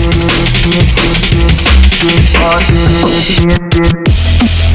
Din din din din din din din din din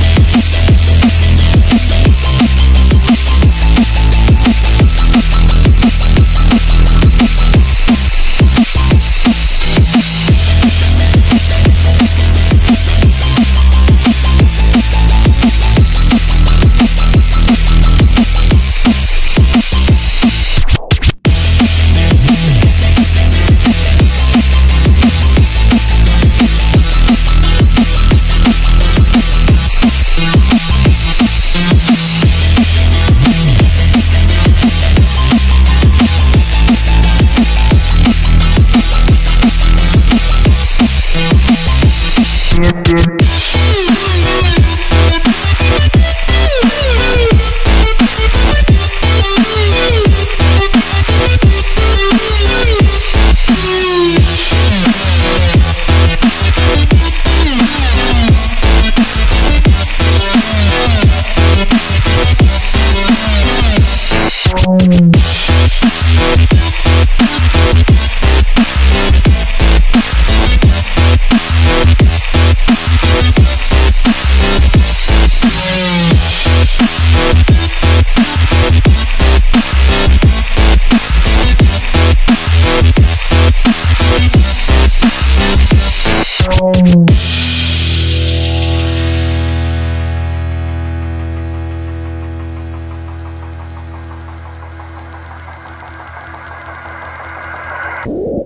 Yeah.